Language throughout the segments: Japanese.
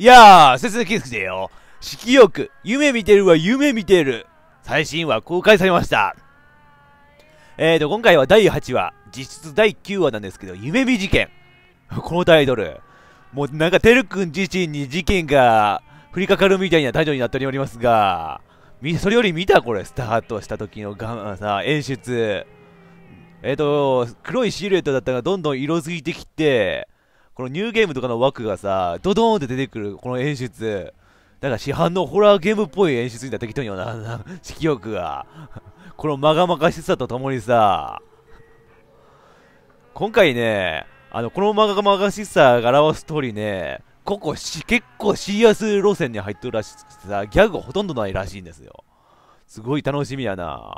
いやー、説明聞くでよ。色欲、夢見てるわ、夢見てる。最新話公開されました。えーと、今回は第8話、実質第9話なんですけど、夢見事件。このタイトル。もうなんか、てるくん自身に事件が降りかかるみたいなタイトルになっておりますが、みそれより見たこれ、スタートした時のがさ、演出。えっ、ー、と、黒いシルエットだったがどんどん色づいてきて、このニューゲームとかの枠がさ、ドドーンって出てくるこの演出。だか市販のホラーゲームっぽい演出になってきたんよな、な色欲が。このまがまがしさとともにさ、今回ね、あの、このまがまがしさが表す通りね、ここし、結構シリアス路線に入っとるらしくてさ、ギャグほとんどないらしいんですよ。すごい楽しみやな。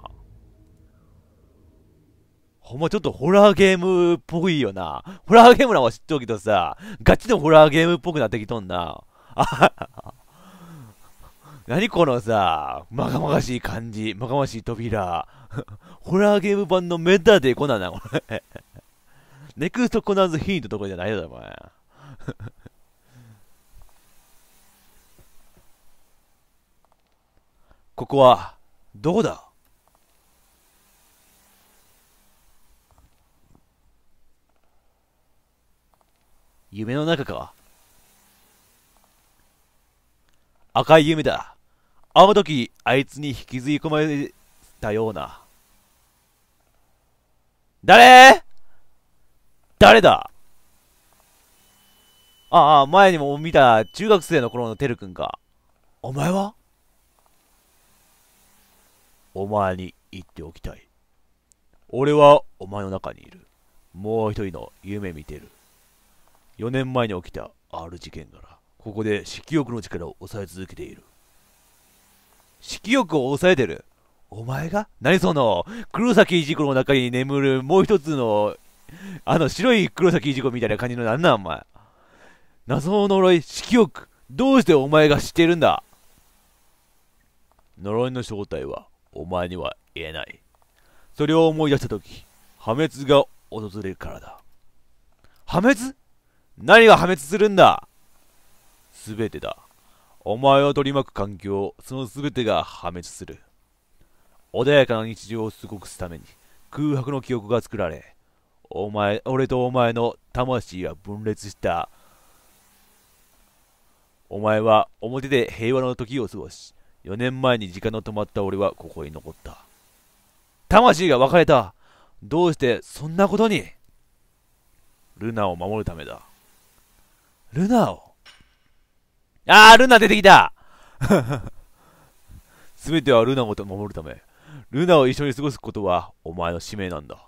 ほんまちょっとホラーゲームっぽいよな。ホラーゲームなんは知っとるけどさ、ガチのホラーゲームっぽくなってきとんな。あ 何このさ、まがまがしい感じ、まがましい扉。ホラーゲーム版のメタでこなんな、これ。ネクストコナンズヒントとこじゃないだろ、お前。ここは、どこだ？夢の中か？赤い夢だ。あの時、あいつに引きずり込まれたような。誰？誰だ？ああ、前にも見た中学生の頃のてるくんか。お前は？お前に言っておきたい。俺はお前の中にいる。もう一人の夢見てる。4年前に起きたある事件から、ここで色欲の力を抑え続けている。色欲を抑えてる？お前が？何その、黒崎いじこの中に眠るもう一つの、あの白い黒崎いじこみたいな感じのなんなんお前？謎の呪い、色欲、どうしてお前が知ってるんだ？呪いの正体はお前には言えない。それを思い出したとき、破滅が訪れるからだ。破滅？何が破滅するんだ？すべてだ。お前を取り巻く環境、そのすべてが破滅する。穏やかな日常を過ごすために空白の記憶が作られ、お前、俺とお前の魂は分裂した。お前は表で平和の時を過ごし、4年前に時間の止まった俺はここに残った。魂が別れたどうしてそんなことに？ルナを守るためだ。ルナをあー、ルナ出てきた すべてはルナを守るため。ルナを一緒に過ごすことはお前の使命なんだ。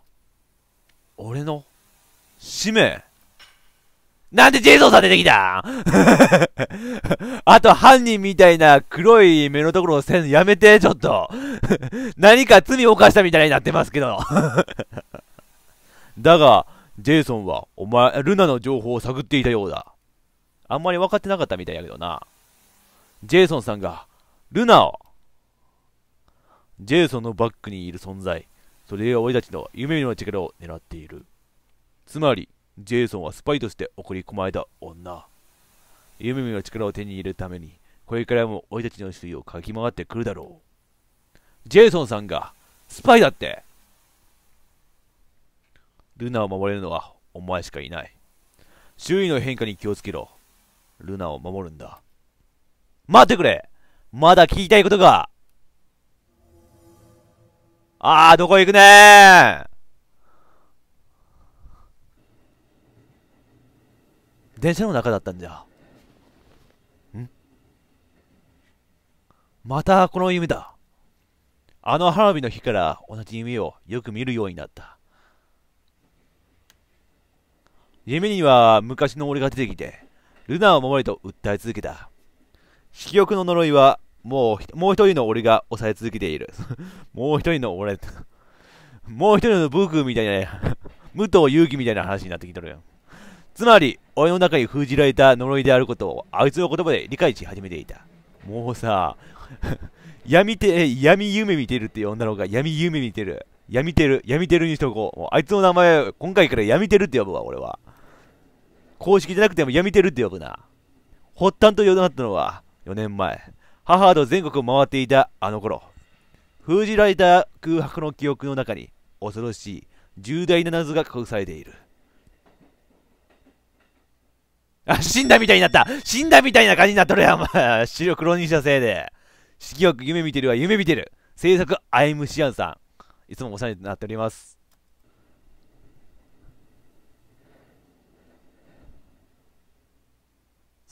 俺の使命なんでジェイソンさん出てきた あと犯人みたいな黒い目のところをせんやめて、ちょっと何か罪を犯したみたいになってますけど だが、ジェイソンは、お前、ルナの情報を探っていたようだ。あんまり分かってなかったみたいやけどな。ジェイソンさんが、ルナを、ジェイソンのバックにいる存在、それが俺たちの夢の力を狙っている。つまり、ジェイソンはスパイとして送り込まれた女。夢見の力を手に入れるために、これからも俺たちの周囲をかき回ってくるだろう。ジェイソンさんが、スパイだってルナを守れるのはお前しかいない。周囲の変化に気をつけろ。ルナを守るんだ。待ってくれまだ聞きたいことがあー、どこ行くねー電車の中だったんじゃ。ん？またこの夢だ。あの花火の日から同じ夢をよく見るようになった。夢には昔の俺が出てきて、ルナを守れと訴え続けた。色欲の呪いは、もう、もう一人の俺が抑え続けている。もう一人の俺、もう一人の僕みたいな、武藤勇気みたいな話になってきとるよ。つまり、俺の中に封じられた呪いであることを、あいつの言葉で理解し始めていた。もうさ、闇て、闇夢見てるって呼んだのが闇夢見てる。闇てる、闇てるにしとこう。もうあいつの名前、今回から闇てるって呼ぶわ、俺は。公式じゃなくても闇てるって呼ぶな。発端となったのは4年前。母と全国を回っていたあの頃。封じられた空白の記憶の中に恐ろしい重大な謎が隠されている。あ死んだみたいになった。死んだみたいな感じになっとるやんお前。白黒にしたせいで。色よく夢見てるは夢見てる。制作アイムシアンさん。いつもお世話になっております。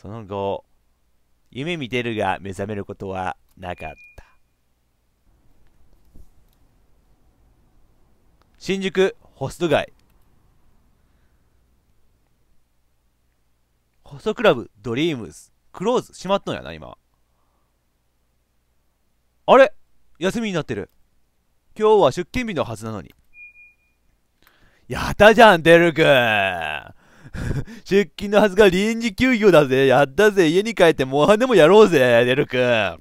その後、夢見てるが目覚めることはなかった。新宿ホスト街。ホストクラブドリームズ。クローズ閉まっとんやな、今。あれ？休みになってる。今日は出勤日のはずなのに。やったじゃん、デル君 出勤のはずが臨時休業だぜ。やったぜ。家に帰ってモンハンでもやろうぜ、デルくん。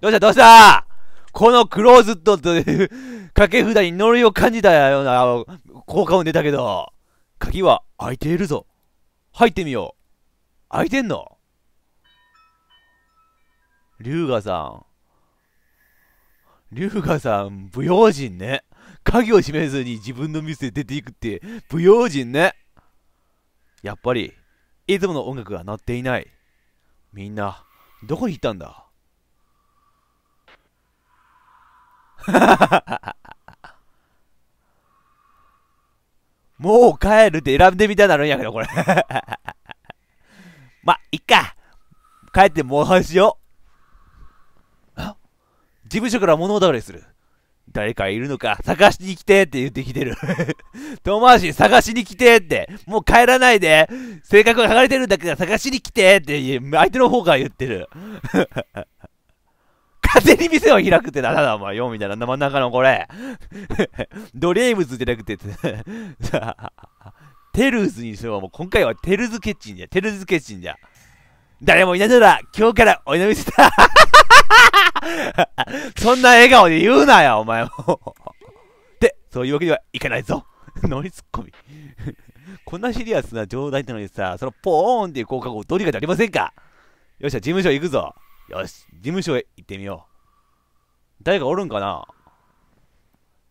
どうした？どうした？このクローズットという掛け札にノリを感じたような効果音出たけど、鍵は開いているぞ。入ってみよう。開いてんの？龍河さん。龍河さん、不用心ね。鍵を閉めずに自分の店で出ていくって不用心ね。やっぱり、いつもの音楽が鳴っていない。みんな、どこに行ったんだ？もう帰るって選んでみたなるんやけど、これ ま、いっか。帰ってもう半しよう。事務所から物倒れする。誰かいるのか探しに来てって言ってきてる。遠回しに探しに来てって。もう帰らないで。性格が剥がれてるんだけど探しに来てって相手の方が言ってる。勝手に店を開くってな。んだお前よみたいな真ん中のこれ。ドレームズじゃなくて テルズにしようもう今回はテルズケッチンじゃ。テルズケッチンじゃ。誰もいないなら今日からお祈りした。そんな笑顔で言うなよ、お前も。で、そういうわけにはいかないぞ。ノリツッコミ。こんなシリアスな状態なのにさ、そのポーンっていう効果をどうにかじゃありませんかよっしゃ、事務所行くぞ。よし、事務所へ行ってみよう。誰かおるんかな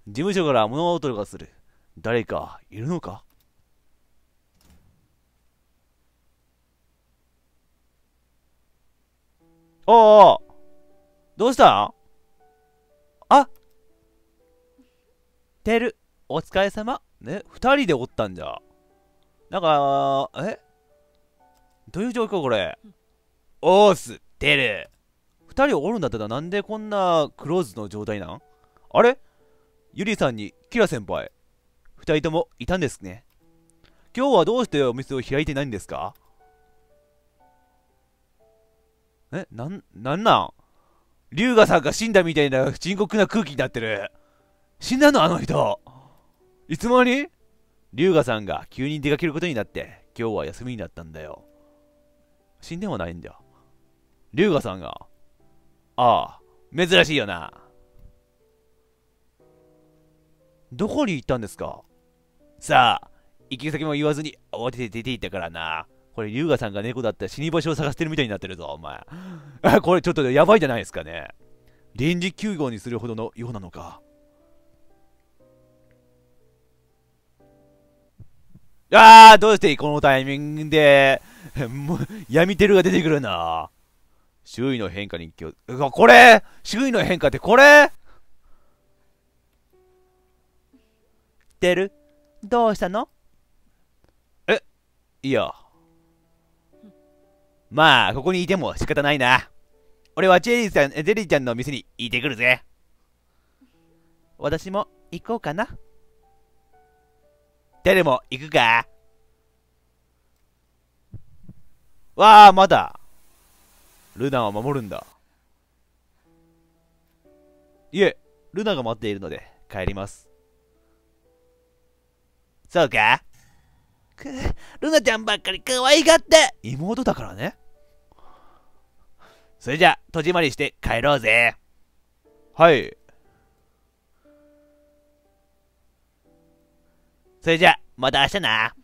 事務所から物音がする。誰かいるのかおおどうした？あ？てる、お疲れ様。ね、二人でおったんじゃ。なんか、え？どういう状況これ？おーす、てる。二人おるんだった。らなんでこんなクローズの状態なん？あれ？ゆりさんにキラ先輩。二人ともいたんですね。今日はどうしてお店を開いてないんですか？え、なん、なんなん？龍河さんが死んだみたいな深刻な空気になってる。死んだのあの人。いつの間に？龍河さんが急に出かけることになって、今日は休みになったんだよ。死んでもないんだよ。龍河さんが。ああ、珍しいよな。どこに行ったんですか？さあ、行き先も言わずに慌てて出て行ったからな。これ、龍河さんが猫だったら死に場所を探してるみたいになってるぞ、お前。これちょっとやばいじゃないですかね。臨時休業にするほどのようなのか。ああ、どうしてこのタイミングで、もう、闇テルが出てくるな。周囲の変化に気を、うわ、これ？周囲の変化ってこれ？テルどうしたの？えいや。まあ、ここにいても仕方ないな。俺はジェリーさん、ジェリーちゃんの店に行ってくるぜ。私も行こうかな。誰も行くか？わあ、まだ。ルナを守るんだ。いえ、ルナが待っているので帰ります。そうか？く、ルナちゃんばっかり可愛がって。妹だからね。それじゃ、戸締まりして帰ろうぜ。はい。それじゃ、また明日な。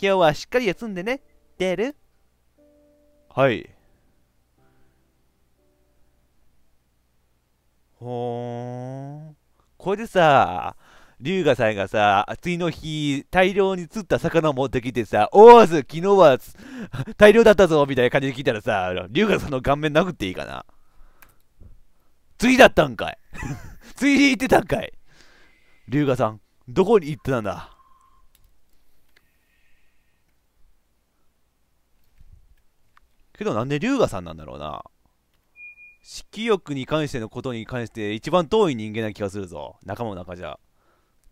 今日はしっかり休んでね。出る？はい。ほーん。これでさ、龍河さんがさ、次の日、大量に釣った魚を持ってきてさ、おーす、昨日は 大量だったぞみたいな感じで聞いたらさ、龍河さんの顔面殴っていいかな。釣りだったんかい釣りに行ってたんかい龍河さん、どこに行ってたんだ？けどなんで龍河さんなんだろうな。色欲に関してのことに関して一番遠い人間な気がするぞ。仲間の中じゃ。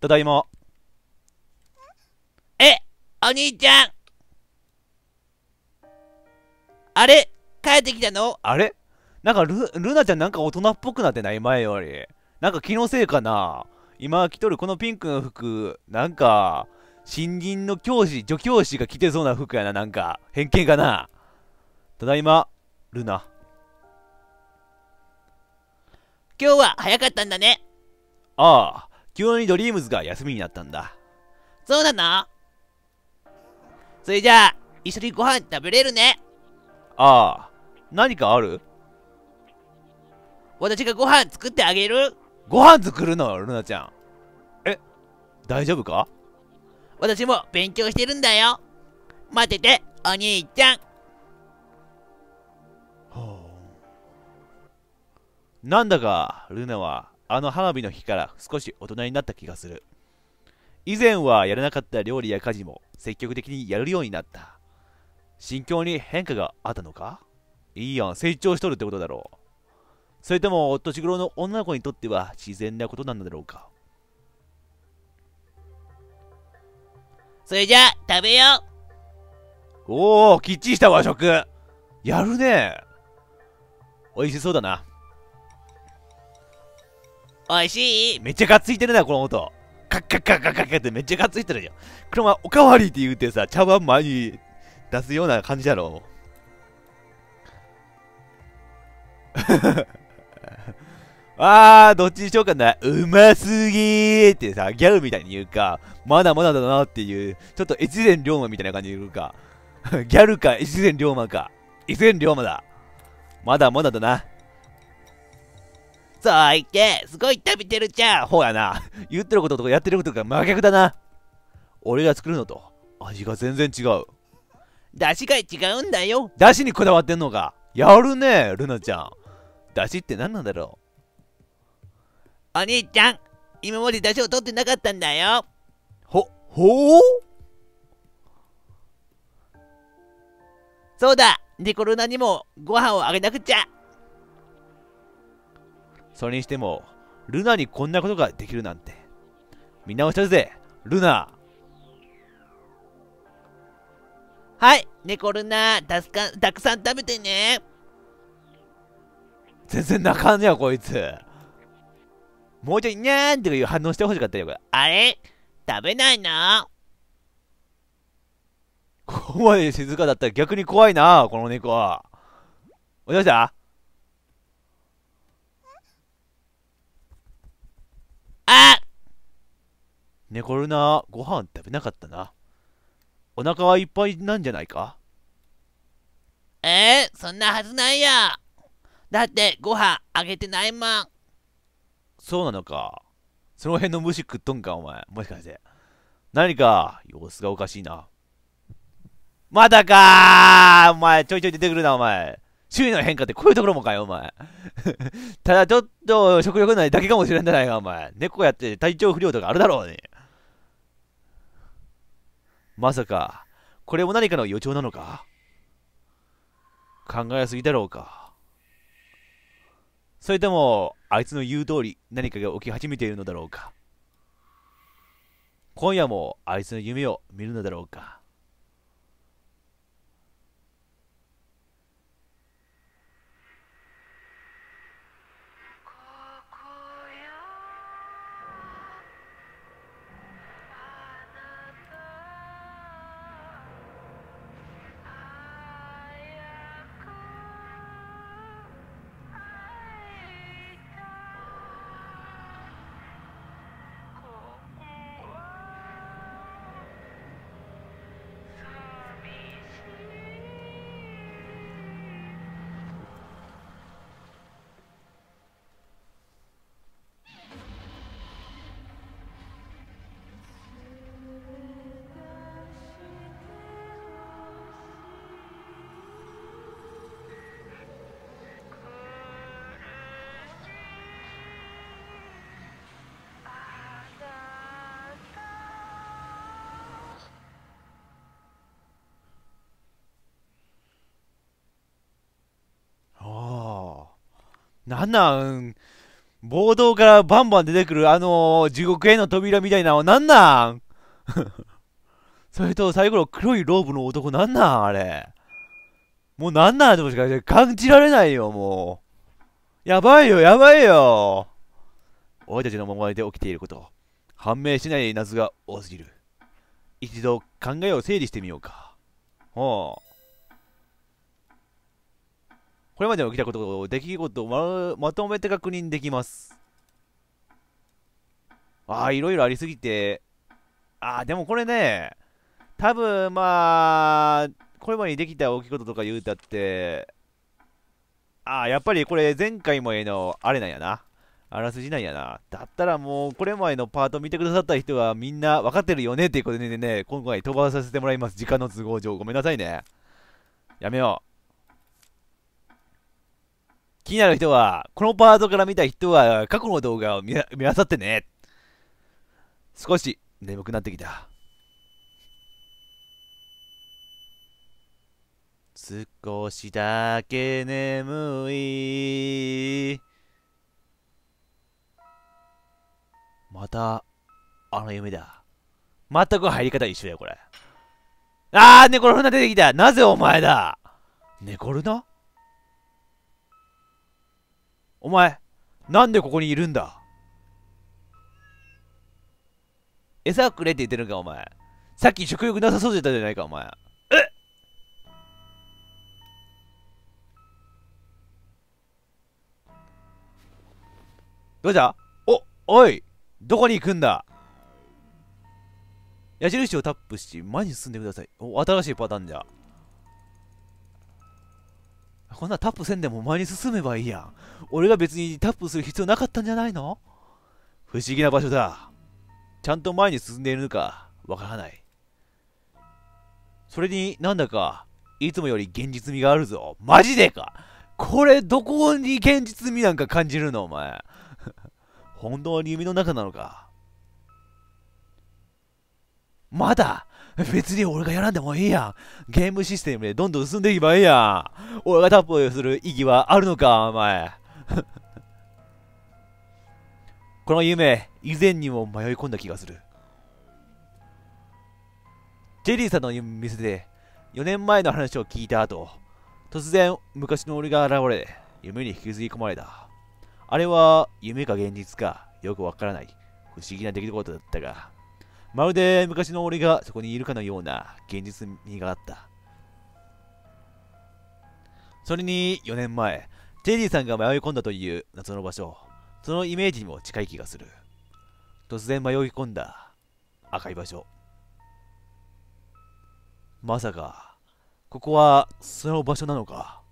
ただいま。え、お兄ちゃんあれ帰ってきたの？あれ？なんかル、ルナちゃんなんか大人っぽくなってない？前より。なんか気のせいかな？今着とるこのピンクの服、なんか、新任の教師、助教師が着てそうな服やな、なんか。偏見かな？ただいま、ルナ。今日は早かったんだね。ああ、急にドリームズが休みになったんだ。そうなの？それじゃあ、一緒にご飯食べれるね。ああ、何かある？私がご飯作ってあげるご飯作るのルナちゃん。え、大丈夫か？私も勉強してるんだよ。待ってて、お兄ちゃん。なんだか、ルナは、あの花火の日から少し大人になった気がする。以前はやらなかった料理や家事も積極的にやるようになった。心境に変化があったのか？いいやん、成長しとるってことだろう。それとも、年頃の女の子にとっては自然なことなんだろうか？それじゃあ、食べよう。おお、きっちりした和食。やるね。美味しそうだな。おいしいめっちゃがっついてるな、この音。カッカッカッカッカッカってめっちゃがっついてるじゃん。これお前、おかわりって言うてさ、茶碗前に出すような感じだろ。あー、どっちにしようかな。うますぎーってさ、ギャルみたいに言うか、まだまだだなっていう、ちょっと越前龍馬みたいな感じで言うか、ギャルか越前龍馬か、越前龍馬だ。まだまだだな。そう言って、すごい食べてるじゃん。ほうやな。言ってることとやってることが真逆だな。俺が作るのと味が全然違う。出汁が違うんだよ。だしにこだわってんのか。やるね、ルナちゃん。だしって何なんだろお兄ちゃん、今まで出汁を取ってなかったんだよ。う。ほ、ほう？そうだ、デコルナにもご飯をあげなくちゃ。それにしても、ルナにこんなことができるなんて。みんなおしたぜ、ルナ。はい、デコルナ、たすかたくさん食べてね。全然泣かんねや、こいつ。もうちょいにゃーんっていう反応してほしかったよ、これ。あれ？食べないの？ここまで静かだったら逆に怖いな、この猫は。おどうした？あ猫ルナ、ご飯食べなかったな。お腹はいっぱいなんじゃないか？えー、そんなはずないや。だってご飯あげてないもん。そうなのか。その辺の虫食っとんか、お前。もしかして。何か、様子がおかしいな。まだかーお前、ちょいちょい出てくるな、お前。周囲の変化ってこういうところもかよ、お前。ただちょっと食欲ないだけかもしれんじゃないか、お前。猫やって体調不良とかあるだろうね。まさか、これも何かの予兆なのか？考えすぎだろうか？それとも、あいつの言う通り何かが起き始めているのだろうか？今夜もあいつの夢を見るのだろうか？なんなん？暴動からバンバン出てくるあのー、地獄への扉みたいなのなんなん？それと最後の黒いローブの男なんなん？あれ。もうなんなん？としか感じられないよ、もう。やばいよ、やばいよ。俺たちの周りで起きていること、判明しない謎が多すぎる。一度考えを整理してみようか。ほう。これまで起きたこと、出来事をまとめて確認できます。ああ、いろいろありすぎて。ああ、でもこれね、多分まあ、これまでにできた大きいこととか言うたって、ああ、やっぱりこれ前回もへのあれなんやな。あらすじなんやな。だったらもう、これまでのパート見てくださった人はみんな分かってるよねっていうことでね、今回飛ばさせてもらいます。時間の都合上。ごめんなさいね。やめよう。気になる人は、このパートから見た人は、過去の動画を見見あさってね。少し眠くなってきた。少しだけ眠い。また、あの夢だ。全く入り方一緒だよ、これ。あー、ネコルナ出てきたなぜお前だネコルナお前、なんでここにいるんだ？餌くれって言ってるんか、お前。さっき食欲なさそうだったじゃないか、お前。え？どうした？お、おいどこに行くんだ？矢印をタップし、前に進んでください。お、新しいパターンじゃ。こんなタップせんでも前に進めばいいやん。俺が別にタップする必要なかったんじゃないの？不思議な場所だ。ちゃんと前に進んでいるのか、わからない。それになんだか、いつもより現実味があるぞ。マジでか？これ、どこに現実味なんか感じるのお前？本当に夢の中なのか？まだ 別に俺がやらんでもいいやん。ゲームシステムでどんどん進んでいけばいいやん。俺がタップをする意義はあるのか、お前。この夢、以前にも迷い込んだ気がする。ジェリーさんの店で4年前の話を聞いた後、突然昔の俺が現れ、夢に引きずり込まれた。あれは夢か現実かよくわからない不思議な出来事だったが、まるで昔の俺がそこにいるかのような現実味があった。それに4年前、ジェリーさんが迷い込んだという謎の場所、そのイメージにも近い気がする。突然迷い込んだ赤い場所。まさか、ここはその場所なのか。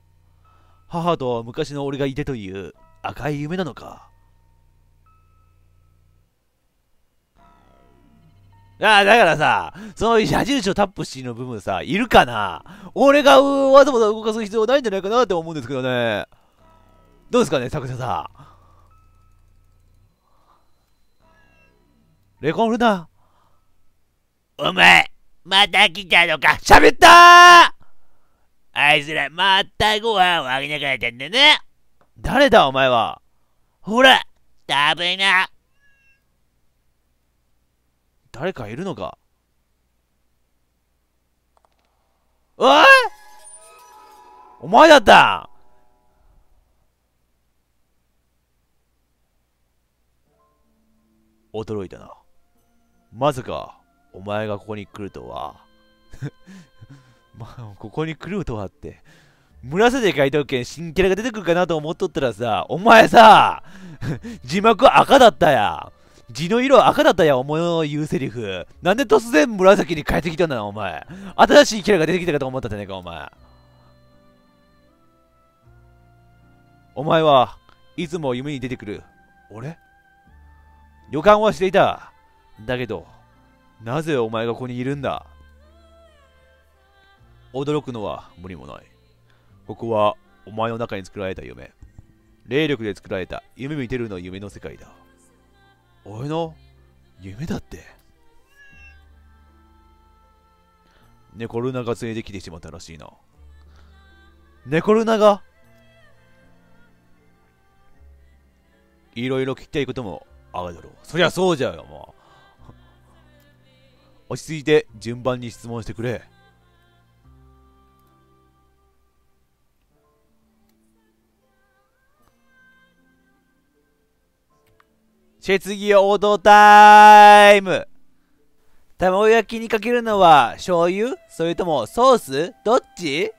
母と昔の俺がいてという赤い夢なのかああ、だからさ、その矢印をタップしの部分さ、いるかな？俺がわざわざ動かす必要ないんじゃないかなって思うんですけどね。どうですかね、作者さん。レコンルナお前、また来たのか？喋ったあいつらまたご飯をあげなかったんだね。誰だお前は？ほら食べな誰かいるのか？おいお前だった驚いたな。まさか、お前がここに来るとは。まあ、ここに来るとはって、紫で書いとくけん新キャラが出てくるかなと思っとったらさ、お前さ、字幕赤だったや。字の色赤だったや、お前の言うセリフ。なんで突然紫に変えてきたんだなお前。新しいキャラが出てきたかと思ったじゃねえか、お前。お前はいつも夢に出てくる。俺？予感はしていた。だけど、なぜお前がここにいるんだ？驚くのは無理もない。ここはお前の中に作られた夢。霊力で作られた夢見てるの夢の世界だ。俺の夢だって。ネコルナが連れてきてしまったらしいな。ネコルナがいろいろ聞きたいこともあるだろう。そりゃそうじゃよ、もう。落ち着いて順番に質問してくれ。質疑応答タイム。卵焼きにかけるのは醤油？それともソース？どっち？